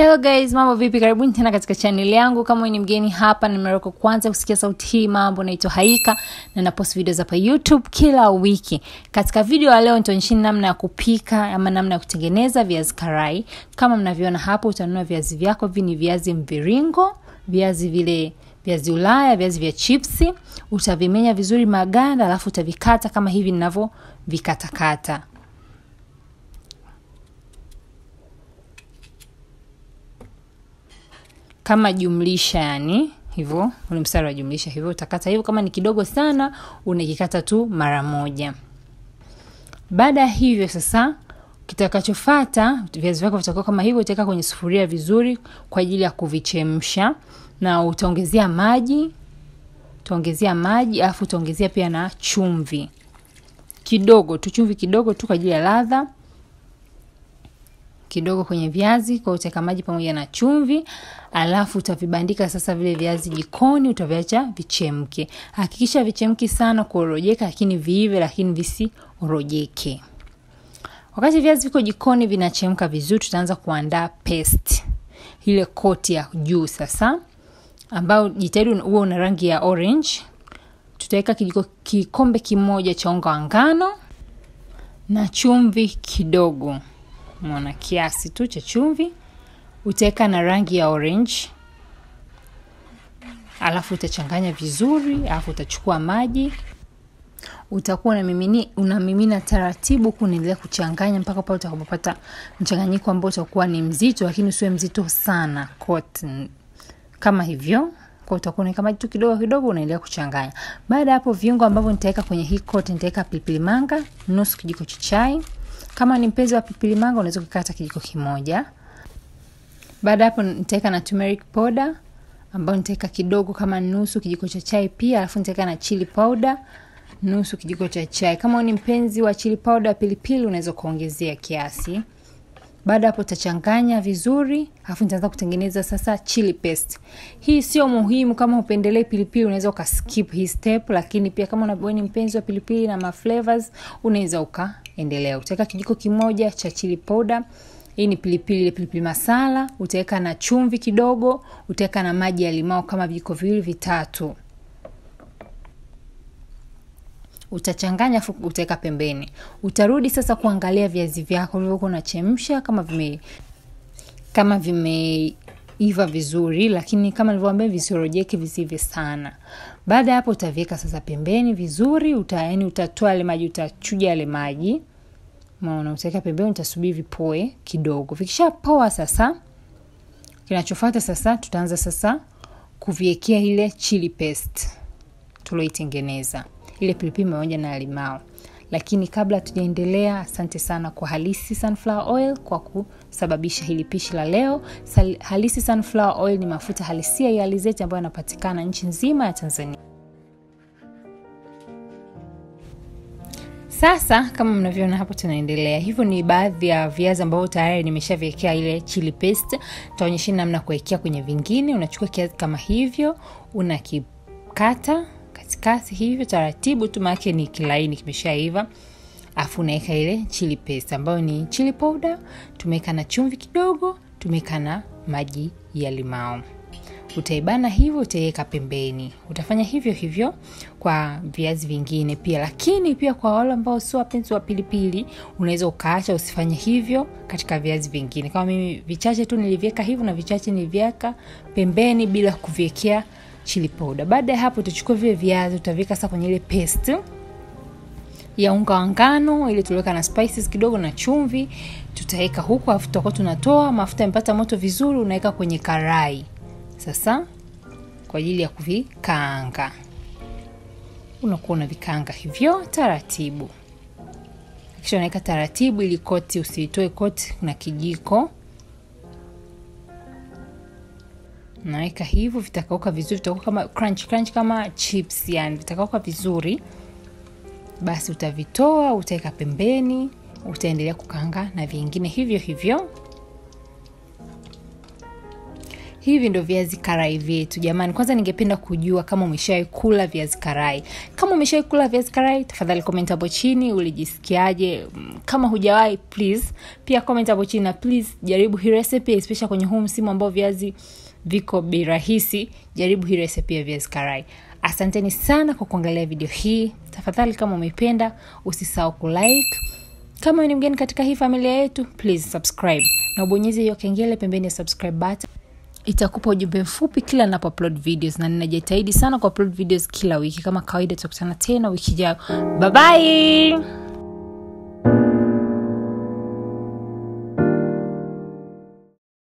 Hello guys, mambo vipi? Karibuni tena katika chaneli yangu. Kama wewe ni mgeni hapa, na yako kwanza kusikia sauti hii, mambo naitwa Haika na napost videos hapa YouTube kila wiki. Katika video ya leo nitaonyesheni namna ya kupika ama namna ya kutengeneza viazi karai. Kama mnavyoona hapo, utanunua viazi vyako, hivi ni viazi mviringo, viazi vile viazi Ulaya, viazi vya chipsi. Utavimenya vizuri maganda, alafu utavikata kama hivi ninavyovikata kama jumlisha yani hivyo ule mstari wa jumlisha hivyo utakata hivyo. Kama ni kidogo sana unakikata tu mara moja. Baada ya hivyo sasa kitakachofata viazi vyako vitakuwa kama hivyo utaweka kwenye sufuria vizuri kwa ajili ya kuvichemsha. Na utaongezea maji utaongezea maji alafu utaongezea pia na chumvi. Kidogo tu chumvi kidogo tu kwa ajili ya ladha kidogo kwenye viazi kwa utaweka maji pamoja na chumvi alafu utavibandika sasa vile viazi jikoni utaviacha vichemke. Hakikisha vichemki sana kuorojeka lakini viive lakini visiorojeke. Wakati viazi viko jikoni vinachemka vizuri tutaanza kuandaa paste ile koti ya juu sasa ambao jitahidi huo una rangi ya orange. Tutaweka kijiko kikombe kimoja cha unga wa ngano na chumvi kidogo mona kiasi tu cha chumvi utaweka na rangi ya orange alafu utachanganya vizuri alafu utachukua maji. Utakuwa unamimini unamimina taratibu kunaendelea kuchanganya mpaka pale utakapopata mchanganyiko ambao utakuwa ni mzito lakini usiwe mzito sana cotton. Kama hivyo kwa utakuwa unaweka maji tu kidogo kidogo unaendelea kuchanganya. Baada ya hapo viungo ambavyo nitaweka kwenye hii cotton nitaweka pilipili manga nusu kijiko cha chai kama ni mpenzi wa pilipili manga unaweza kukata kijiko kimoja. Baada hapo nitaweka na turmeric powder ambayo nitaweka kidogo kama nusu kijiko cha chai pia alafu nitaweka na chili powder nusu kijiko cha chai. Kama ni mpenzi wa chili powder pilipili unaweza kuongezea kiasi baada hapo utachanganya vizuri alafu nitaanza kutengeneza sasa chili paste. Hii sio muhimu kama upendelee pilipili unaweza ukaskip hii step lakini pia kama wewe ni mpenzi wa pilipili na maflavors unaweza ukaendelea. Utaweka kijiko kimoja cha chili powder. Hii ni pilipili ile pilipili masala. Utaweka na chumvi kidogo. Utaweka na maji ya limao kama vijiko viwili vitatu utachanganya afu utaweka pembeni. Utarudi sasa kuangalia viazi vyako vilivyokuwa unachemsha kama vime kama vimeiva vizuri lakini kama nilivyoambia visirojeke visive sana. Baada ya hapo utaviweka sasa pembeni vizuri uta, yani utatoa yale maji utachuja yale maji. Maona utaweka pembeni utasubiri vipoe kidogo. Vikishapoa sasa kinachofuata sasa tutaanza sasa kuviekea ile chili paste tulioitengeneza ile pilipili pamoja na limao lakini kabla tujaendelea asante sana kwa halisi sunflower oil kwa kusababisha hili pishi la leo. Sal, halisi sunflower oil ni mafuta halisia ya alizeti ambayo yanapatikana nchi nzima ya tanzania. Sasa kama mnavyoona hapo tunaendelea. Hivyo ni baadhi ya viazi ambavyo tayari nimeshaviwekea ile chili paste. Taonyesheni namna kuwekea kwenye vingine. Unachukua kiazi kama hivyo unakikata katikati hivyo taratibu tu maake ni kilaini kimeshaiva. Afu unaweka ile chili paste ambayo ni chili powder. Tumeweka na chumvi kidogo tumeweka na maji ya limao. Utaibana hivyo utaiweka pembeni. Utafanya hivyo hivyo kwa viazi vingine pia. Lakini pia kwa wale ambao sio wapenzi wa pilipili unaweza ukaacha usifanye hivyo katika viazi vingine. Kama mimi vichache tu nilivyeka hivyo na vichache nilivyeka pembeni bila kuviekea chili powder. Baada ya hapo utachukua vile viazi utavika sasa kwenye ile paste ya unga wa ngano ile tuliweka na spices kidogo na chumvi. Tutaweka huku afu tutakuwa tunatoa. Mafuta yamepata moto vizuri unaweka kwenye karai. Sasa kwa ajili ya kuvikaanga unakuwa unavikaanga hivyo taratibu. Kisha unaweka taratibu ili koti usiitoe koti na kijiko naweka hivyo vitakauka vizuri vitakauka kama crunch crunch kama chips yani vitakauka vizuri basi utavitoa utaweka pembeni utaendelea kukanga na vingine hivyo hivyo. Hivi ndo viazi karai vyetu. Jamani kwanza ningependa kujua kama umeshawai kula viazi karai. Kama umeshawai kula viazi karai tafadhali comment hapo chini ulijisikiaje? Kama hujawahi please pia comment hapo chini na please jaribu hii recipe especially kwenye huu msimu ambao viazi viko bei rahisi. Jaribu hii resepi ya viazi karai. Asanteni sana kwa kuangalia video hii. Tafadhali kama umeipenda usisahau kulike kama ni mgeni katika hii familia yetu please subscribe. Na ubonyeze hiyo kengele pembeni ya subscribe button. Itakupa ujumbe mfupi kila napo upload videos na ninajitahidi sana ku upload videos kila wiki. Kama kawaida tutakutana tena wiki ijayo. Babai